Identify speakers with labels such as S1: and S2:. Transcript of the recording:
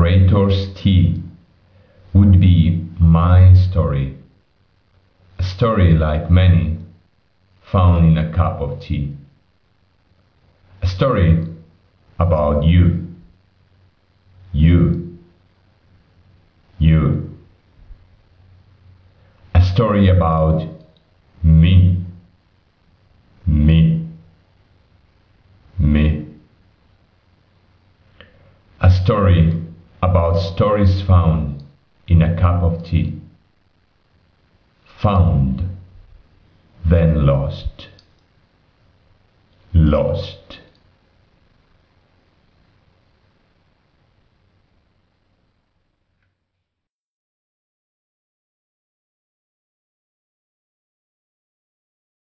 S1: narrator's tea would be my story. A story like many found in a cup of tea. A story about you. You. You. A story about me. Me. Me. A story about stories found in a cup of tea. Found, then lost. Lost.